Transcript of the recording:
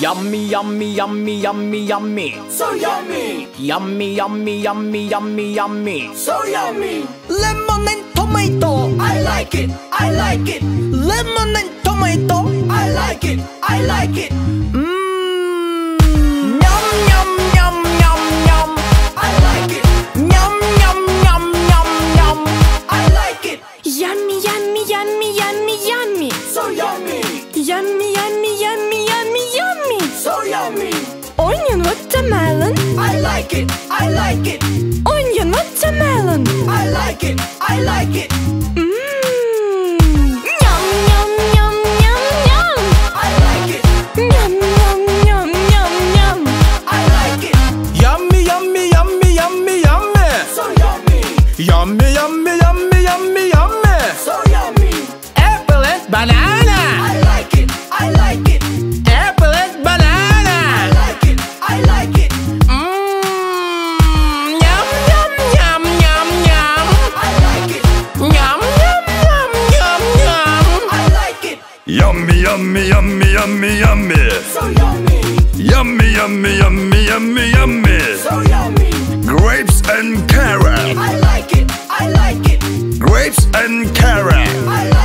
Yummy, yummy, yummy, yummy, yummy. So yummy, Yummy, yummy, yummy, yummy, yummy. so yummy. Lemon and tomato I like it, I like it, Lemon and tomato I like it, I like it. Mmm Yum yum yum yum yum I like it, Yum yum yum yum yum I like it. Yummy, yummy, yummy, yummy, yummy. So yummy, Yummy, yummy, yummy, watermelon. I like it, I like it, Onion watermelon. I like it, I like it. Mmm. Yum, yum, yum, yum, yum. I like it, Yum, yum, yum, yum, yum. I like it. Yummy, yummy, yummy, yummy, yummy. So yummy, Yummy, yummy, yummy, yummy, yummy. so yummy. Apple and banana. Yummy, yummy, yummy, yummy, yummy. So yummy. Yummy, yummy, yummy, yummy, yummy. So yummy. Grapes and carrot. I like it. I like it. Grapes and carrot. I like